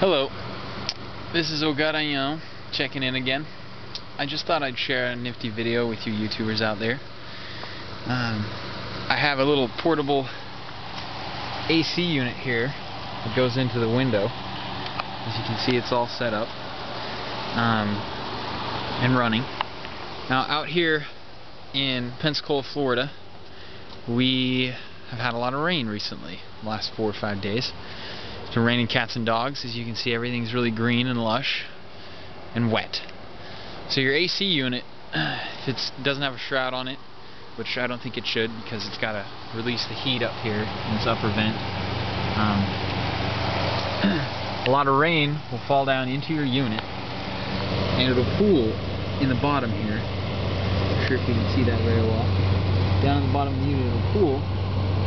Hello, this is Ogarayon checking in again. I just thought I'd share a nifty video with you YouTubers out there. Um, I have a little portable AC unit here that goes into the window. As you can see, it's all set up um, and running. Now, out here in Pensacola, Florida, we have had a lot of rain recently, the last four or five days. It's been raining cats and dogs. As you can see, everything's really green and lush and wet. So your AC unit, if it doesn't have a shroud on it, which I don't think it should because it's got to release the heat up here in its upper vent, um, a lot of rain will fall down into your unit and it'll pool in the bottom here. I'm sure if you can see that very well. Down in the bottom of the unit it'll pool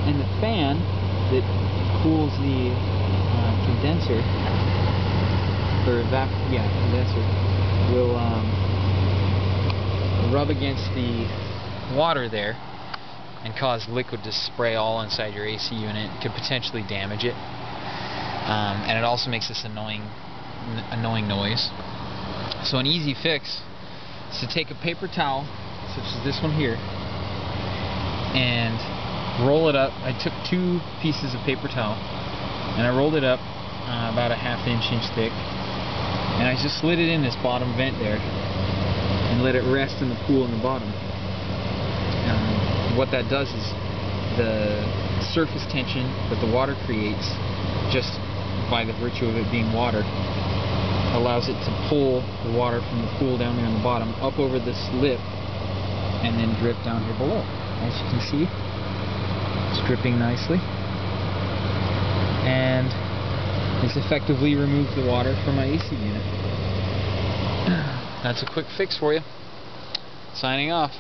and the fan that cools the uh, condenser or evap yeah condenser will um, rub against the water there and cause liquid to spray all inside your AC unit could potentially damage it. Um, and it also makes this annoying annoying noise. So an easy fix is to take a paper towel such as this one here and roll it up. I took two pieces of paper towel and I rolled it up uh, about a half inch inch thick. And I just slid it in this bottom vent there and let it rest in the pool in the bottom. Um, what that does is the surface tension that the water creates just by the virtue of it being water allows it to pull the water from the pool down there on the bottom up over this lip and then drip down here below. As you can see it's dripping nicely and it's effectively removed the water from my AC unit. That's a quick fix for you. Signing off.